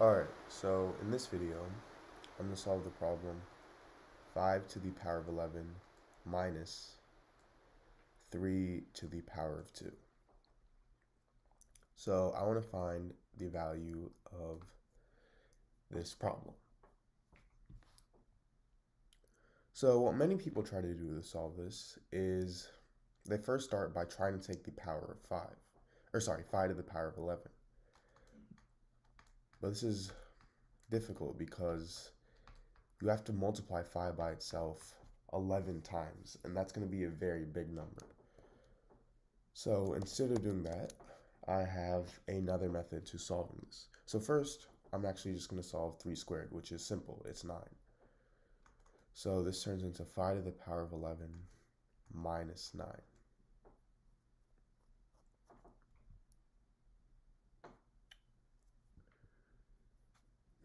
Alright, so in this video, I'm going to solve the problem 5 to the power of 11 minus 3 to the power of 2. So I want to find the value of this problem. So what many people try to do to solve this is they first start by trying to take the power of 5, or sorry, 5 to the power of 11. But this is difficult because you have to multiply 5 by itself 11 times, and that's going to be a very big number. So instead of doing that, I have another method to solving this. So first, I'm actually just going to solve 3 squared, which is simple. It's 9. So this turns into 5 to the power of 11 minus 9.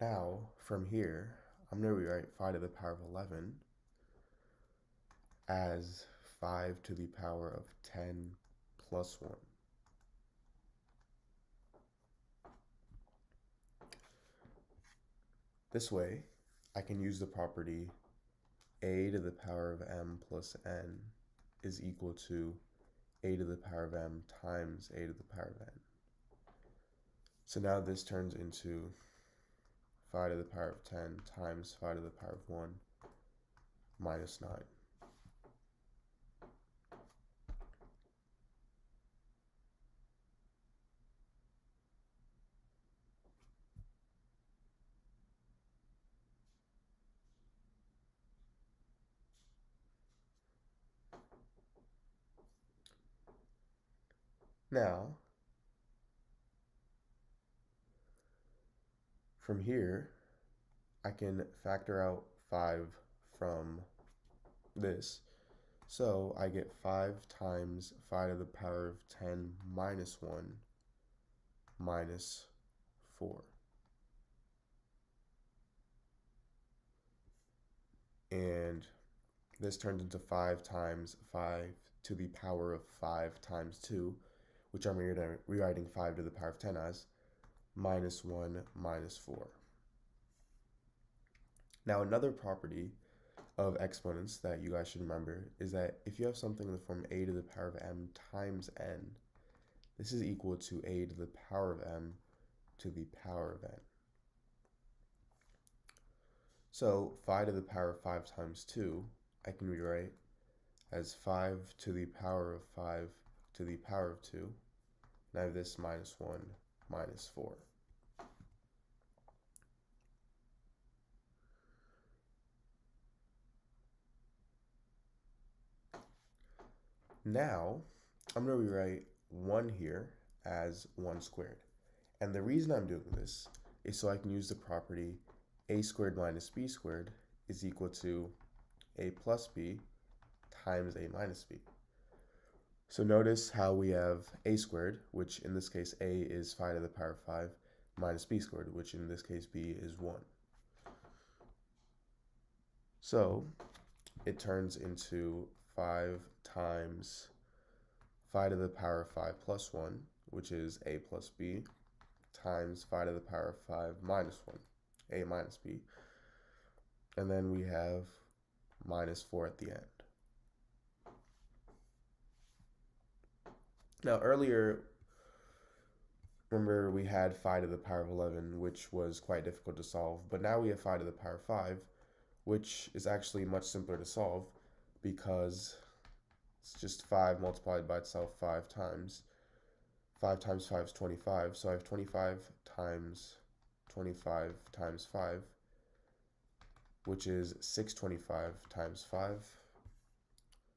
Now, from here, I'm going to rewrite 5 to the power of 11 as 5 to the power of 10 plus 1. This way, I can use the property a to the power of m plus n is equal to a to the power of m times a to the power of n. So now this turns into 5 to the power of 10 times 5 to the power of 1 minus 9. Now, From here, I can factor out 5 from this. So I get 5 times 5 to the power of 10 minus 1 minus 4. And this turns into 5 times 5 to the power of 5 times 2, which I'm rewriting 5 to the power of 10 as minus 1 minus 4. Now another property of exponents that you guys should remember is that if you have something in the form a to the power of m times n, this is equal to a to the power of m to the power of n. So 5 to the power of 5 times 2, I can rewrite as 5 to the power of 5 to the power of 2. And I have this minus 1 minus 4. Now, I'm going to rewrite 1 here as 1 squared. And the reason I'm doing this is so I can use the property a squared minus b squared is equal to a plus b times a minus b. So notice how we have a squared, which in this case a is 5 to the power of 5, minus b squared, which in this case b is 1. So it turns into 5 times 5 to the power of 5 plus 1, which is a plus b, times 5 to the power of 5 minus 1, a minus b. And then we have minus 4 at the end. Now earlier, remember we had 5 to the power of 11, which was quite difficult to solve, but now we have 5 to the power of 5, which is actually much simpler to solve because it's just 5 multiplied by itself 5 times. 5 times 5 is 25, so I have 25 times 25 times 5, which is 625 times 5,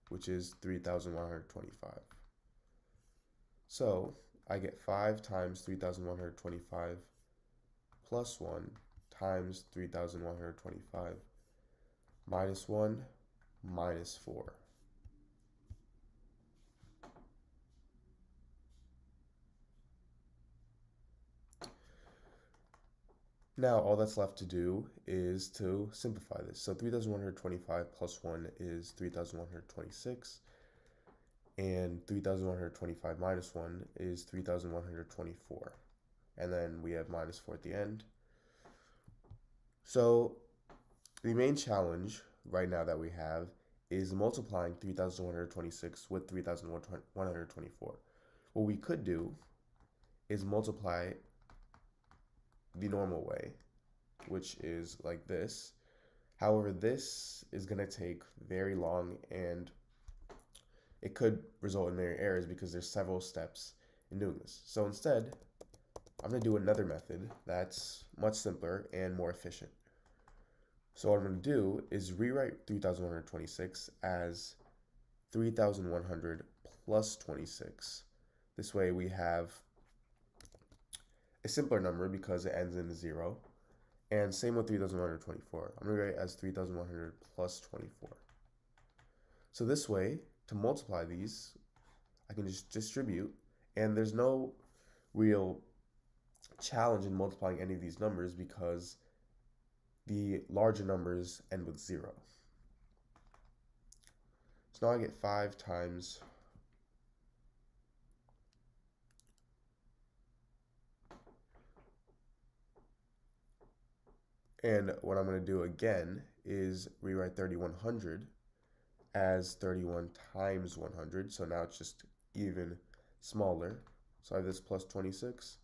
which is 3,125. So I get 5 times 3,125 plus 1 times 3,125 minus 1 minus 4. Now all that's left to do is to simplify this. So 3,125 plus 1 is 3,126 and 3,125 minus 1 is 3,124. And then we have minus 4 at the end. So the main challenge right now that we have is multiplying 3,126 with 3,124. What we could do is multiply the normal way, which is like this. However, this is going to take very long and it could result in many errors because there's several steps in doing this. So instead, I'm going to do another method that's much simpler and more efficient. So what I'm going to do is rewrite 3126 as 3100 plus 26. This way we have a simpler number because it ends in a 0. And same with 3124. I'm going to write as 3100 plus 24. So this way, to multiply these, I can just distribute, and there's no real challenge in multiplying any of these numbers because the larger numbers end with 0. So now I get 5 times And what I'm going to do again is rewrite 3100 as 31 times 100. So now it's just even smaller. So I have this plus 26.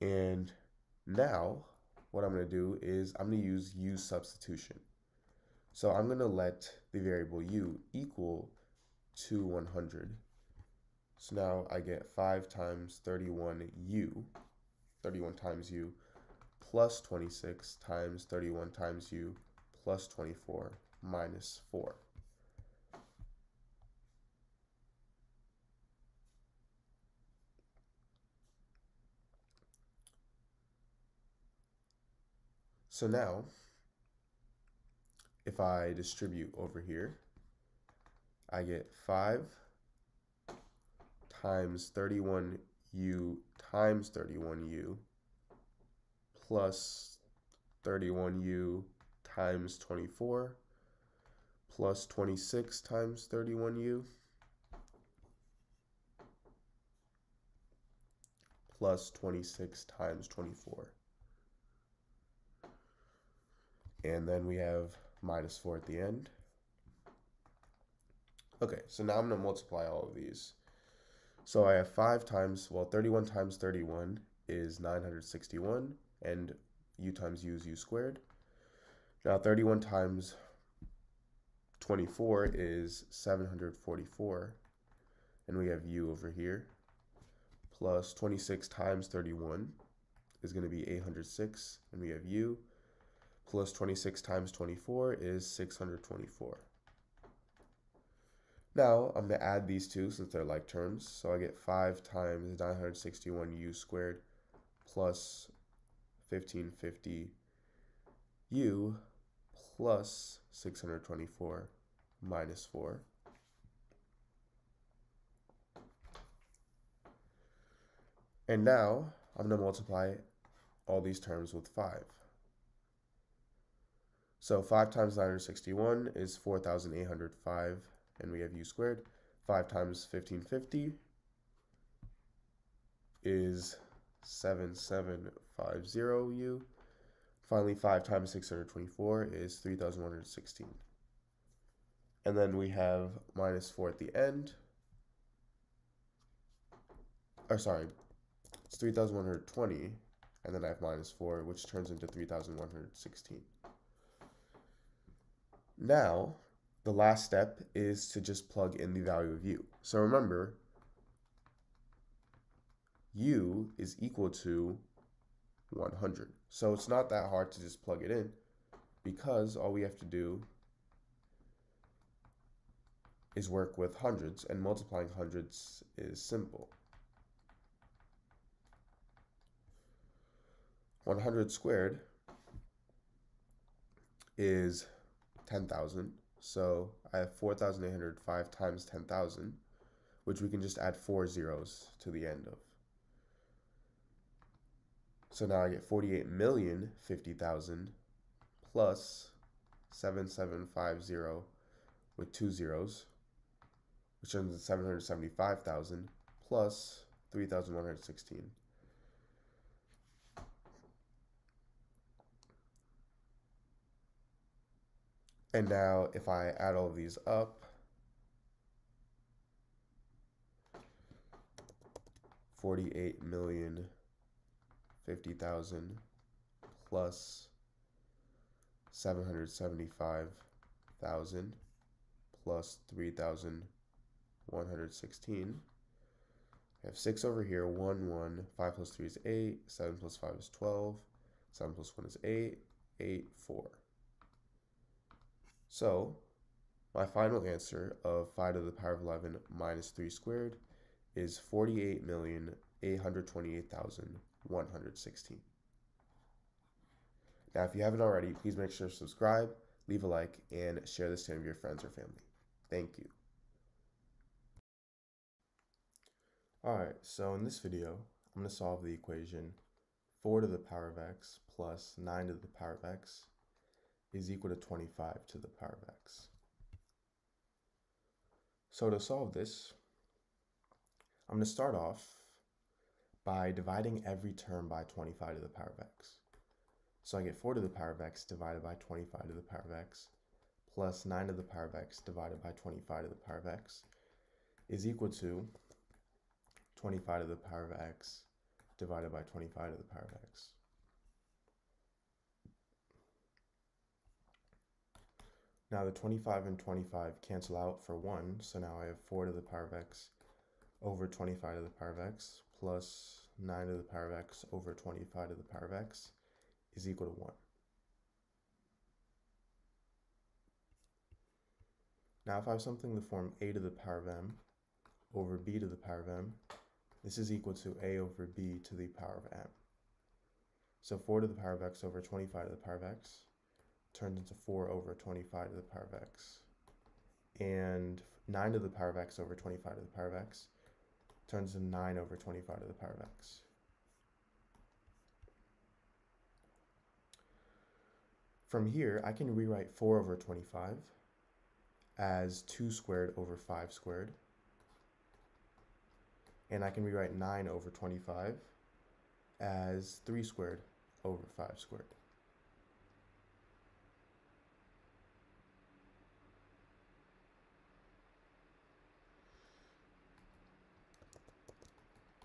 And now what I'm going to do is I'm going to use u substitution. So I'm going to let the variable u equal to 100 so now I get 5 times 31u, 31 times u, plus 26 times 31 times u, plus 24, minus 4. So now, if I distribute over here, I get 5 times 31u times 31u plus 31u times 24 plus 26 times 31u plus 26 times 24. And then we have minus 4 at the end. Okay, so now I'm going to multiply all of these. So I have 5 times, well, 31 times 31 is 961, and u times u is u squared. Now 31 times 24 is 744, and we have u over here, plus 26 times 31 is going to be 806, and we have u, plus 26 times 24 is 624. Now I'm going to add these two since they're like terms. So I get 5 times 961u squared plus 1550u plus 624 minus 4. And now I'm going to multiply all these terms with 5. So 5 times 961 is 4,805 and we have u squared. 5 times 1550 is 7750u. Finally, 5 times 624 is 3116. And then we have minus 4 at the end. Or sorry, it's 3120. And then I have minus 4, which turns into 3116. Now, the last step is to just plug in the value of u. So remember, u is equal to 100. So it's not that hard to just plug it in because all we have to do is work with hundreds and multiplying hundreds is simple. 100 squared is 10,000 so I have 4,805 times 10,000, which we can just add four zeros to the end of. So now I get 48,050,000 plus 7750 with two zeros, which turns into 775,000 plus 3,116. And now if I add all these up, forty-eight million fifty thousand plus seven hundred seventy-five thousand plus three thousand one hundred sixteen. I have six over here, one, one, five plus three is eight, seven plus five is 12, seven one is eight, eight, four. So my final answer of 5 to the power of 11 minus 3 squared is 48,828,116. Now, if you haven't already, please make sure to subscribe, leave a like, and share this to your friends or family. Thank you. Alright, so in this video, I'm going to solve the equation 4 to the power of x plus 9 to the power of x is equal to 25 to the power of x. So to solve this, I'm going to start off by dividing every term by 25 to the power of x. So I get 4 to the power of x divided by 25 to the power of x plus 9 to the power of x divided by 25 to the power of x is equal to 25 to the power of x divided by 25 to the power of x. Now the 25 and 25 cancel out for 1, so now I have 4 to the power of x over 25 to the power of x plus 9 to the power of x over 25 to the power of x is equal to 1. Now if I have something in the form a to the power of m over b to the power of m, this is equal to a over b to the power of m. So 4 to the power of x over 25 to the power of x turns into 4 over 25 to the power of x. And 9 to the power of x over 25 to the power of x turns into 9 over 25 to the power of x. From here, I can rewrite 4 over 25 as 2 squared over 5 squared. And I can rewrite 9 over 25 as 3 squared over 5 squared.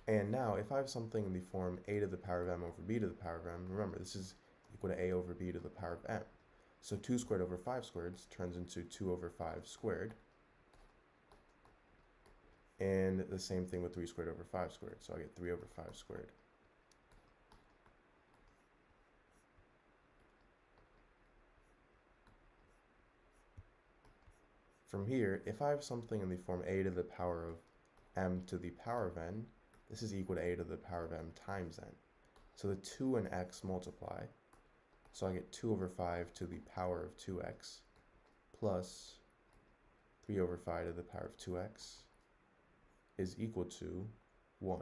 And now, if I have something in the form a to the power of m over b to the power of m, remember, this is equal to a over b to the power of m. So 2 squared over 5 squared turns into 2 over 5 squared. And the same thing with 3 squared over 5 squared. So I get 3 over 5 squared. From here, if I have something in the form a to the power of m to the power of n, this is equal to a to the power of m times n. So the 2 and x multiply. So I get 2 over 5 to the power of 2x plus 3 over 5 to the power of 2x is equal to 1.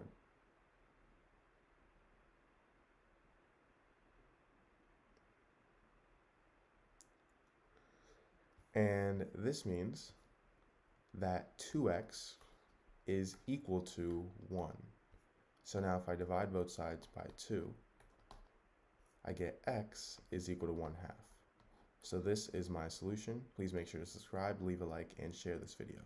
And this means that 2x is equal to 1. So now if I divide both sides by 2, I get x is equal to 1 half. So this is my solution. Please make sure to subscribe, leave a like, and share this video.